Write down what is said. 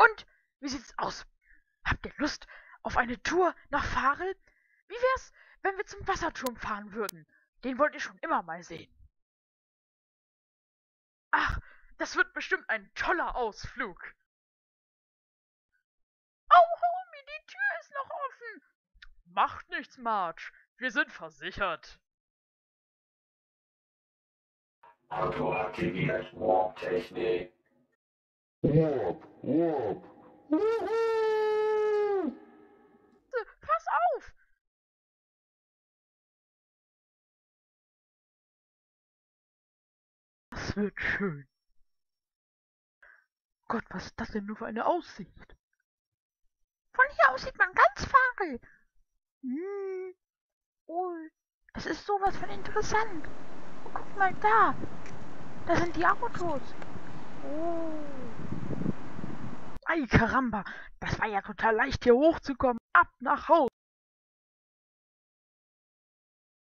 Und, wie sieht's aus? Habt ihr Lust auf eine Tour nach Farel? Wie wär's, wenn wir zum Wasserturm fahren würden? Den wollt ihr schon immer mal sehen. Ach, das wird bestimmt ein toller Ausflug. Oh, Homie, die Tür ist noch offen. Macht nichts, Marge. Wir sind versichert. Auto aktiviert, Warp-Technik. Warp, Warp. Pass auf! Das wird schön. Gott, was ist das denn nur für eine Aussicht? Von hier aus sieht man ganz Farel. Hm. Oh, das ist sowas von interessant. Oh, guck mal da. Da sind die Autos. Oh. Ei, Karamba. Das war ja total leicht hier hochzukommen. Ab nach Hause.